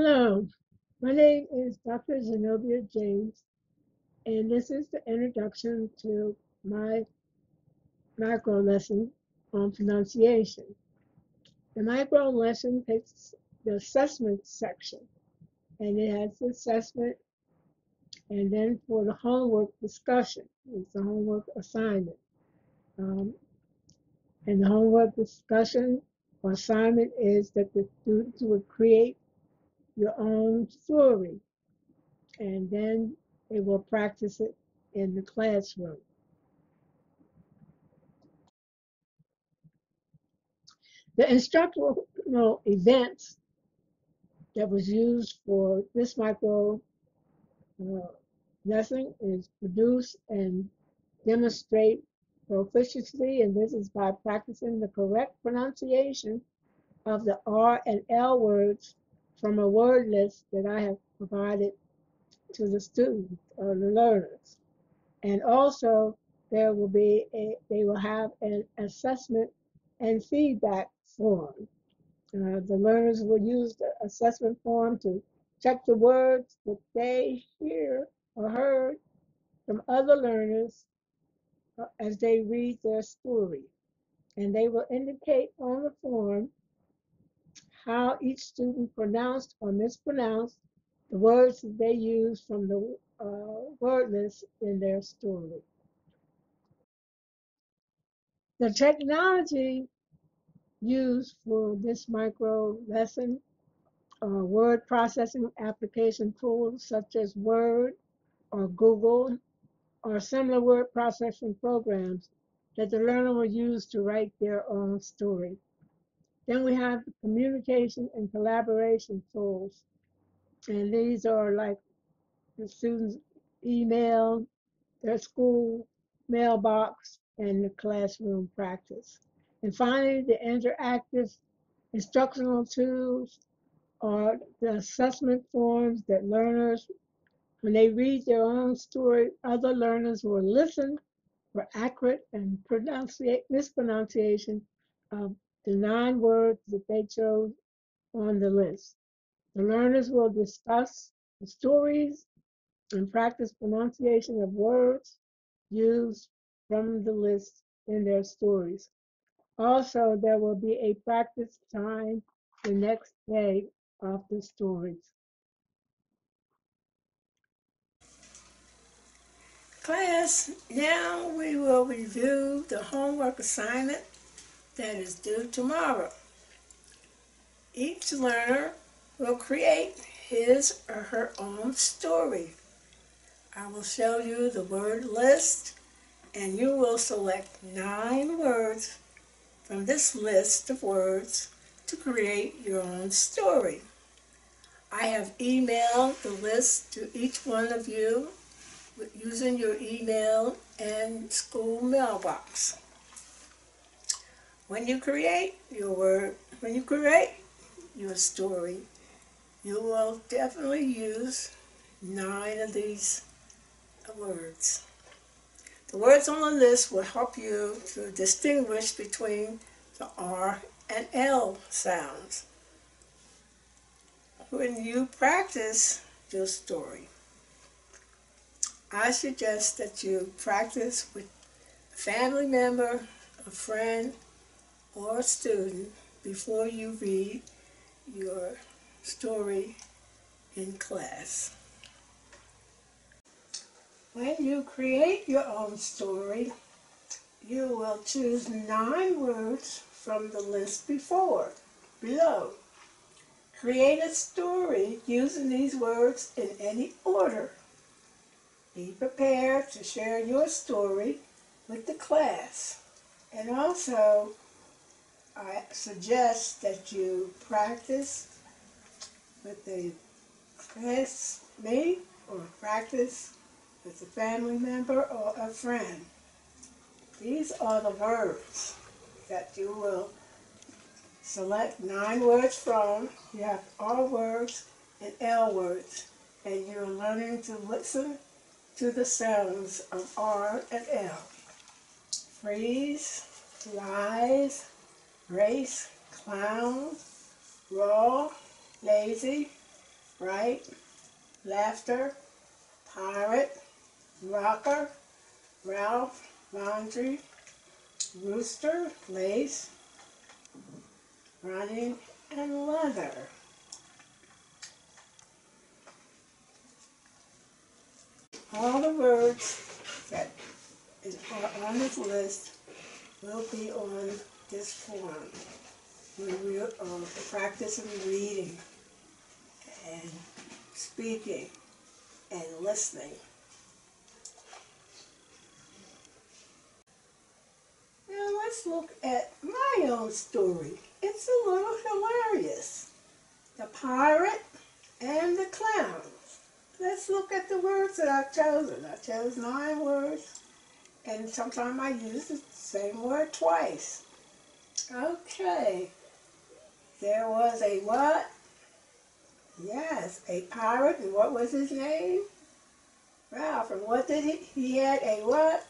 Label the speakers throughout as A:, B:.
A: Hello, my name is Dr. Zenobia James, and this is the introduction to my macro lesson on pronunciation. The micro lesson takes the assessment section, and it has the assessment, and then for the homework discussion, it's the homework assignment. Um, and the homework discussion or assignment is that the students would create your own story, and then they will practice it in the classroom. The instructional events that was used for this micro uh, lesson is produce and demonstrate proficiency, and this is by practicing the correct pronunciation of the R and L words from a word list that I have provided to the students or the learners. And also there will be a, they will have an assessment and feedback form. Uh, the learners will use the assessment form to check the words that they hear or heard from other learners uh, as they read their story. And they will indicate on the form how each student pronounced or mispronounced the words that they used from the uh, word list in their story. The technology used for this micro lesson are word processing application tools such as Word or Google or similar word processing programs that the learner will use to write their own story. Then we have the communication and collaboration tools. And these are like the students' email, their school mailbox, and the classroom practice. And finally, the interactive instructional tools are the assessment forms that learners, when they read their own story, other learners will listen for accurate and mispronunciation of the nine words that they chose on the list. The learners will discuss the stories and practice pronunciation of words used from the list in their stories. Also, there will be a practice time the next day the stories.
B: Class, now we will review the homework assignment that is due tomorrow. Each learner will create his or her own story. I will show you the word list and you will select nine words from this list of words to create your own story. I have emailed the list to each one of you using your email and school mailbox. When you create your word, when you create your story, you will definitely use nine of these words. The words on the list will help you to distinguish between the R and L sounds when you practice your story. I suggest that you practice with a family member, a friend, or a student before you read your story in class. When you create your own story, you will choose nine words from the list before, below. Create a story using these words in any order. Be prepared to share your story with the class. And also, I suggest that you practice with a classmate or practice with a family member or a friend. These are the words that you will select nine words from. You have R words and L words, and you're learning to listen to the sounds of R and L. Freeze, lies, race, clown, raw, lazy, bright, laughter, pirate, rocker, Ralph, laundry, rooster, lace, running, and leather. All the words that are on this list will be on this form we are uh, practicing reading and speaking and listening. Now let's look at my own story. It's a little hilarious. The pirate and the clown. Let's look at the words that I've chosen. I chose nine words, and sometimes I use the same word twice. Okay. There was a what? Yes, a pirate, and what was his name? Ralph, and what did he, he had a what?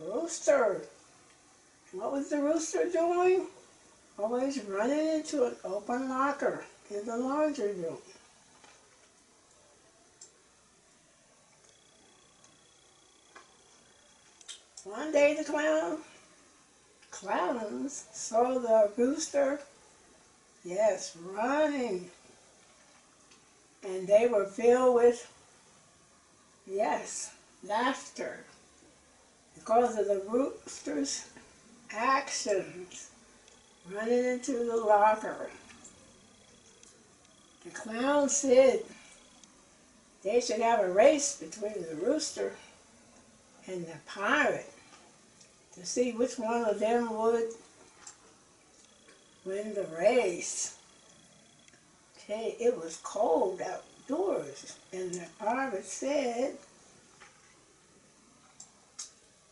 B: Rooster. What was the rooster doing? Always running into an open locker in the laundry room. One day the clown, clowns saw the rooster, yes, running. And they were filled with, yes, laughter because of the rooster's actions running into the locker. The clown said they should have a race between the rooster and the pirate to see which one of them would win the race. Okay, it was cold outdoors, and the pirate said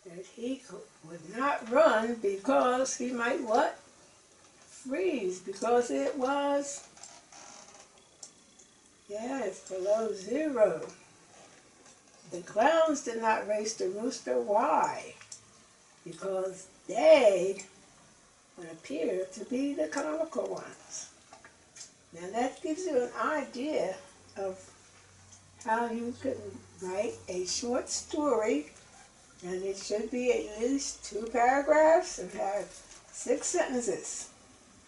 B: that he would not run because he might what? Freeze, because it was, yes, below zero. The clowns did not race the rooster. Why? Because they would appear to be the comical ones. Now that gives you an idea of how you can write a short story and it should be at least two paragraphs and have six sentences.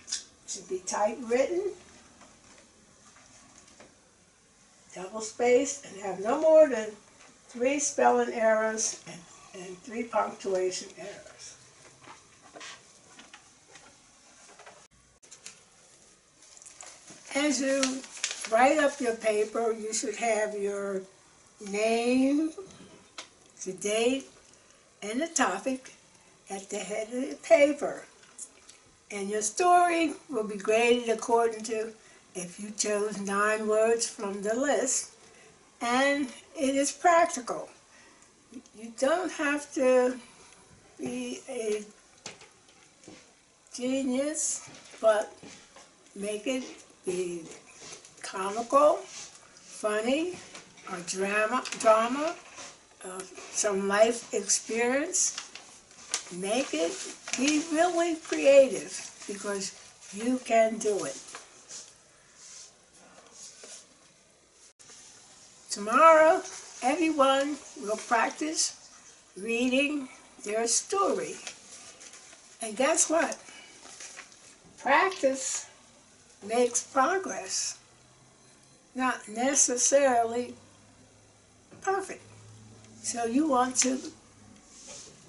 B: It should be typewritten, double spaced, and have no more than three spelling errors and, and three punctuation errors. As you write up your paper, you should have your name, the date, and the topic at the head of the paper. And your story will be graded according to if you chose nine words from the list. And it is practical. You don't have to be a genius, but make it be comical, funny, or drama, drama uh, some life experience. Make it, be really creative because you can do it. Tomorrow, everyone will practice reading their story. And guess what? Practice makes progress, not necessarily perfect. So you want to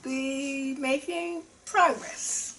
B: be making progress.